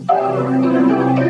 Oh.